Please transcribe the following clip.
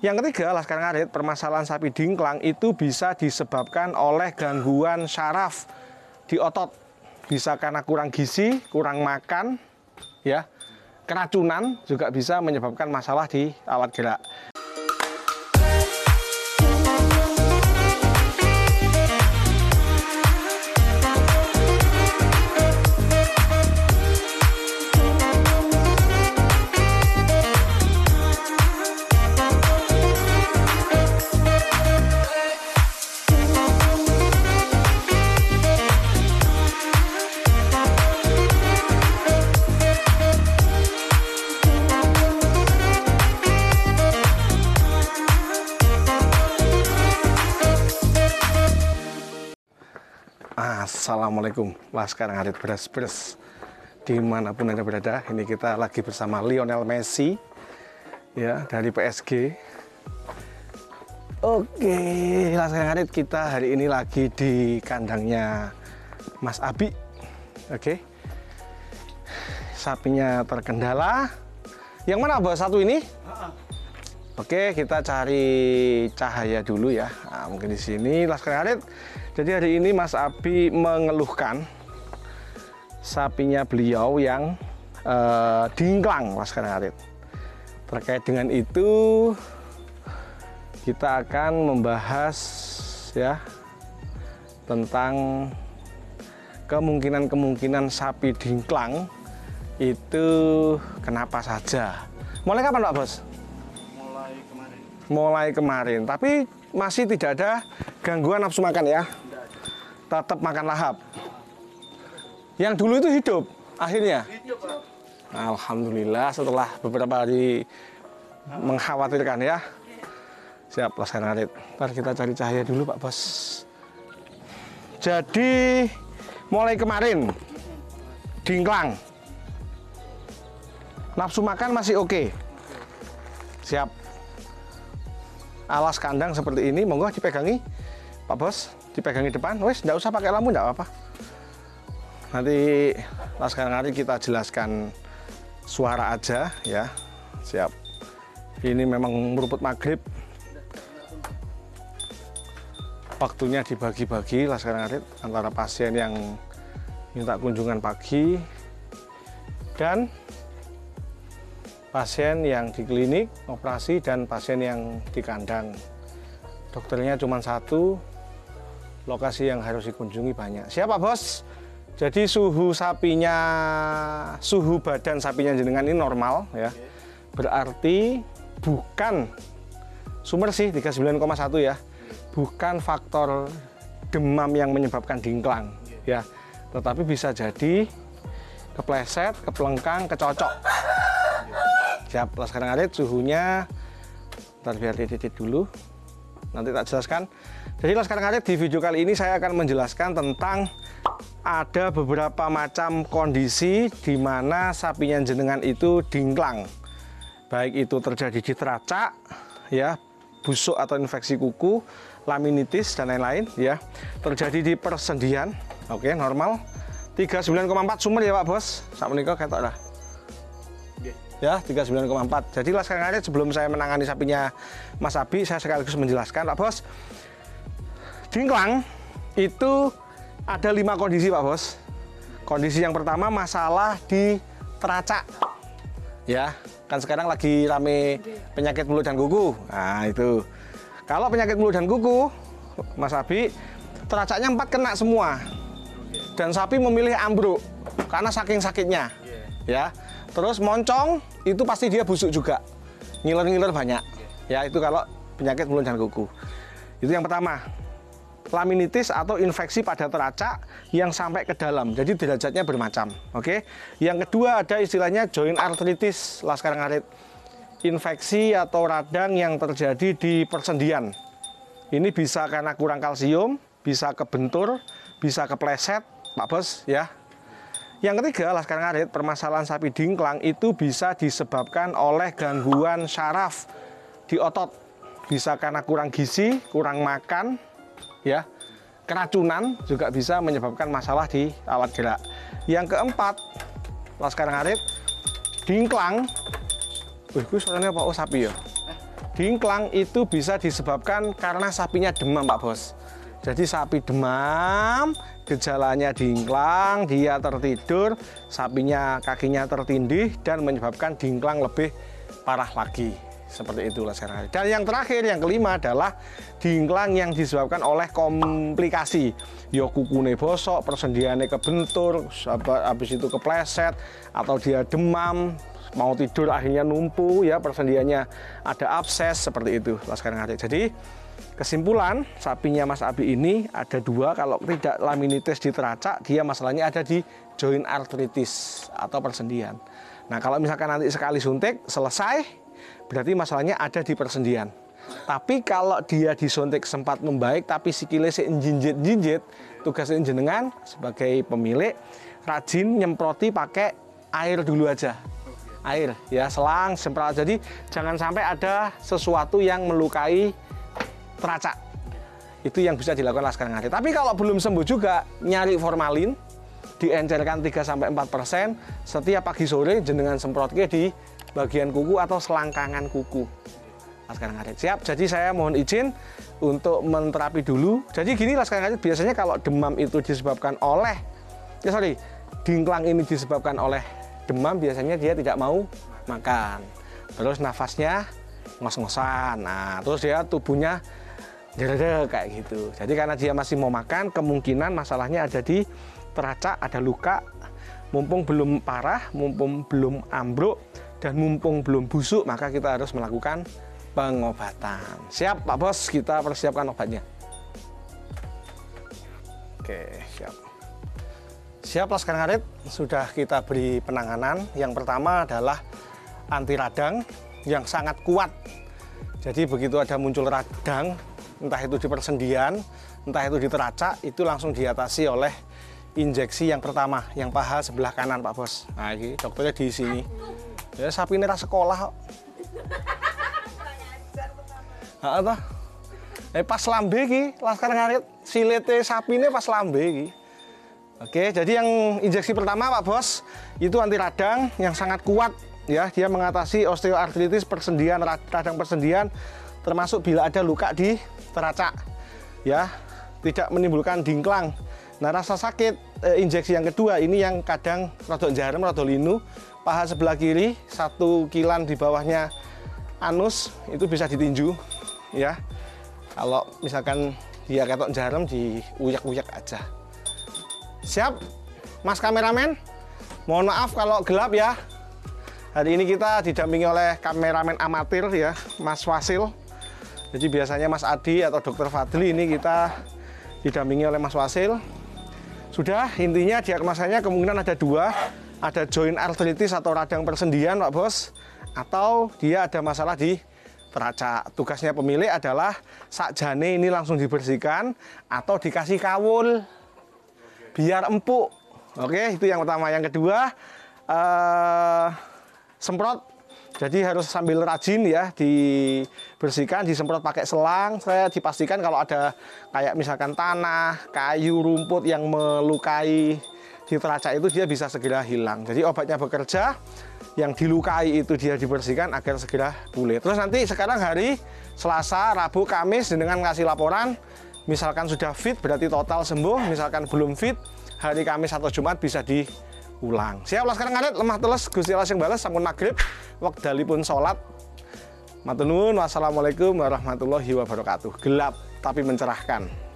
Yang ketiga, Laskar Ngarit, permasalahan sapi dingklang itu bisa disebabkan oleh gangguan syaraf di otot. Bisa karena kurang gizi, kurang makan, ya. Keracunan juga bisa menyebabkan masalah di alat gerak. Assalamualaikum. Laskar Ngarit Beras Beras. Di mana pun Anda berada Ini kita lagi bersama Lionel Messi Ya dari PSG Oke Laskar Ngarit kita hari ini lagi di kandangnya Mas Abi. Oke. Sapinya terkendala. Yang mana bos satu ini? Oke, kita cari cahaya dulu ya. Nah, mungkin di sini Laskar Ngarit. Jadi hari ini Mas Abi mengeluhkan sapinya beliau yang eh, dingklang Laskar Ngarit. Terkait dengan itu kita akan membahas ya tentang kemungkinan-kemungkinan sapi dingklang itu kenapa saja. Mulai kapan Pak Bos? Mulai kemarin. Tapi masih tidak ada gangguan nafsu makan ya. Tetap makan lahap. Yang dulu itu hidup akhirnya. Alhamdulillah setelah beberapa hari mengkhawatirkan ya. Siap laksana Arit ntar kita cari cahaya dulu Pak Bos. Jadi mulai kemarin dingklang. Nafsu makan masih oke. Siap alas kandang seperti ini monggo dipegangi. Pak Bos dipegangi depan. Wes nggak usah pakai lampu nggak apa-apa. Nanti laskar hari kita jelaskan suara aja ya. Siap. Ini memang meruput maghrib. Waktunya dibagi-bagi laskar ngarit antara pasien yang minta kunjungan pagi. Dan pasien yang di klinik operasi dan pasien yang di kandang. Dokternya cuma satu lokasi yang harus dikunjungi banyak. Siapa bos? Jadi suhu sapinya suhu badan sapinya jenengan ini normal ya. Berarti bukan sumber sih 39,1 ya. Bukan faktor demam yang menyebabkan dingklang ya. Tetapi bisa jadi kepleset kepelengkang kecocok siap. Laskar ngarit suhunya ntar biar titik dulu. Nanti tak jelaskan. Jadi laskar ngarit di video kali ini saya akan menjelaskan tentang ada beberapa macam kondisi di mana sapinya jenengan itu dingklang. Baik itu terjadi di teracak ya busuk atau infeksi kuku laminitis dan lain-lain ya. Terjadi di persendian oke normal. 39,4 sumber ya Pak Bos. Saat menikah kayak lah ya 39,4 jadi laskar ngarit sebelum saya menangani sapinya Mas Abi saya sekaligus menjelaskan Pak Bos dingklang itu ada lima kondisi Pak Bos. Kondisi yang pertama masalah di teracak ya kan sekarang lagi rame penyakit mulut dan kuku. Nah itu. Kalau penyakit mulut dan kuku Mas Abi teracaknya empat kena semua. Dan sapi memilih ambruk karena saking sakitnya ya terus moncong itu pasti dia busuk juga. Ngiler-ngiler banyak. Ya itu kalau penyakit mulut dan kuku. Itu yang pertama. Laminitis atau infeksi pada teracak yang sampai ke dalam. Jadi derajatnya bermacam oke? Yang kedua ada istilahnya joint arthritis laskar ngarit infeksi atau radang yang terjadi di persendian. Ini bisa karena kurang kalsium bisa kebentur bisa kepleset Pak Bos ya yang ketiga, laskar ngarit, permasalahan sapi dingklang itu bisa disebabkan oleh gangguan syaraf di otot. Bisa karena kurang gizi, kurang makan, ya. Keracunan juga bisa menyebabkan masalah di alat gerak. Yang keempat, laskar ngarit, dingklang. Wih, gue suaranya apa? Oh, sapi ya. Dingklang itu bisa disebabkan karena sapinya demam Pak Bos. Jadi sapi demam, gejalanya dingklang, dia tertidur, sapinya kakinya tertindih dan menyebabkan dingklang lebih parah lagi. Seperti itulah sekarang. Dan yang terakhir, yang kelima adalah dingklang yang disebabkan oleh komplikasi. Ya kukune bosok, persendiannya kebentur, habis itu kepleset, atau dia demam, mau tidur akhirnya numpu ya persendiannya ada abses seperti itu laskar ngarit. Jadi kesimpulan sapinya Mas Abi ini ada dua kalau tidak laminitis di teracak dia masalahnya ada di joint arthritis atau persendian. Nah kalau misalkan nanti sekali suntik selesai berarti masalahnya ada di persendian. Tapi kalau dia disuntik sempat membaik tapi sikilnya si jinjit-jinjit, tugas jenengan sebagai pemilik rajin nyemproti pakai air dulu aja air ya selang semprot. Jadi jangan sampai ada sesuatu yang melukai teracak. Itu yang bisa dilakukan laskar ngari tapi kalau belum sembuh juga nyari formalin diencerkan 3 sampai 4 persen. Setiap pagi sore jenengan semprot ke di bagian kuku atau selangkangan kuku. Laskar ngarit. Siap? Jadi saya mohon izin untuk menterapi dulu. Jadi gini laskar ngarit biasanya kalau demam itu disebabkan oleh ya sorry dingklang ini disebabkan oleh demam biasanya dia tidak mau makan. Terus nafasnya ngos-ngosan. Nah terus dia tubuhnya dada kayak gitu. Jadi karena dia masih mau makan kemungkinan masalahnya ada di teracak ada luka. Mumpung belum parah mumpung belum ambruk dan mumpung belum busuk maka kita harus melakukan pengobatan. Siap Pak Bos? Kita persiapkan obatnya. Oke siap Siap Laskar Ngarit, sudah kita beri penanganan. Yang pertama adalah anti radang yang sangat kuat. Jadi begitu ada muncul radang, entah itu di persendian, entah itu di teracak, itu langsung diatasi oleh injeksi yang pertama, yang paha sebelah kanan Pak Bos. Nah ini dokternya di sini. Ya sapi ini sekolah kok. Nah, Eh pas lambe ki, Laskar Ngarit, silete sapi ini pas lambe ki. Oke, jadi yang injeksi pertama Pak Bos itu anti radang yang sangat kuat ya. Dia mengatasi osteoartritis persendian, radang persendian termasuk bila ada luka di teracak ya, tidak menimbulkan dingklang. Nah, rasa sakit eh, injeksi yang kedua ini yang kadang rodok jarum, rodok linu, paha sebelah kiri, satu kilan di bawahnya anus itu bisa ditinju ya. Kalau misalkan dia ketok jarum diuyak-uyak aja. Siap, Mas kameramen? Mohon maaf kalau gelap ya. Hari ini kita didampingi oleh kameramen amatir ya, Mas Wasil. Jadi biasanya Mas Adi atau Dokter Fadli ini kita didampingi oleh Mas Wasil. Sudah, intinya diagnosanya kemungkinan ada dua. Ada joint arthritis atau radang persendian, Pak Bos. Atau dia ada masalah di teracak. Tugasnya pemilik adalah sakjane ini langsung dibersihkan atau dikasih kawul biar empuk. Oke, itu yang pertama. Yang kedua, uh, semprot. Jadi harus sambil rajin ya dibersihkan, disemprot pakai selang. Saya dipastikan kalau ada kayak misalkan tanah, kayu, rumput yang melukai di teracak itu dia bisa segera hilang. Jadi obatnya bekerja, yang dilukai itu dia dibersihkan agar segera pulih. Terus nanti sekarang hari Selasa, Rabu, Kamis dengan ngasih laporan misalkan sudah fit berarti total sembuh. Misalkan belum fit hari Kamis atau Jumat bisa diulang. Siap lah sekarang ngaret lemah teles Gusti Allah yang balas sampun maghrib. Pun sholat. Matunun wassalamualaikum warahmatullahi wabarakatuh. Gelap tapi mencerahkan